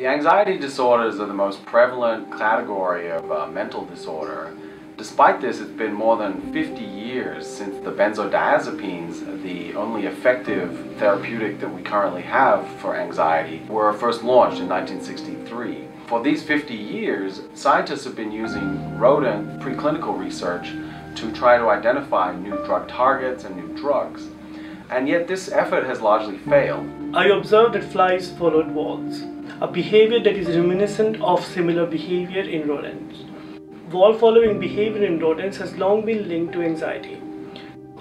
The anxiety disorders are the most prevalent category of uh, mental disorder. Despite this, it's been more than 50 years since the benzodiazepines, the only effective therapeutic that we currently have for anxiety, were first launched in 1963. For these 50 years, scientists have been using rodent preclinical research to try to identify new drug targets and new drugs. And yet this effort has largely failed. I observed that flies followed walls, a behavior that is reminiscent of similar behavior in rodents. Wall following behavior in rodents has long been linked to anxiety.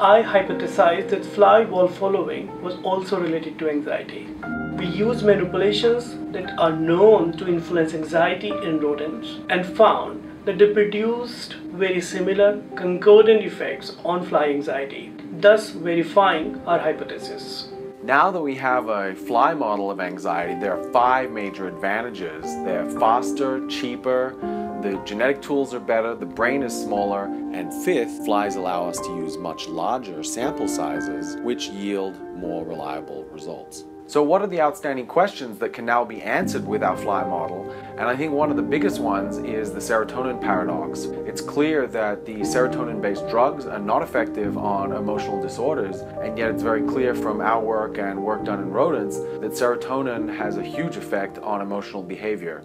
I hypothesized that fly wall following was also related to anxiety. We used manipulations that are known to influence anxiety in rodents and found that they produced very similar concordant effects on fly anxiety, thus verifying our hypothesis. Now that we have a fly model of anxiety, there are five major advantages. They're faster, cheaper, the genetic tools are better, the brain is smaller, and fifth, flies allow us to use much larger sample sizes, which yield more reliable results. So what are the outstanding questions that can now be answered with our fly model? And I think one of the biggest ones is the serotonin paradox. It's clear that the serotonin-based drugs are not effective on emotional disorders, and yet it's very clear from our work and work done in rodents that serotonin has a huge effect on emotional behavior.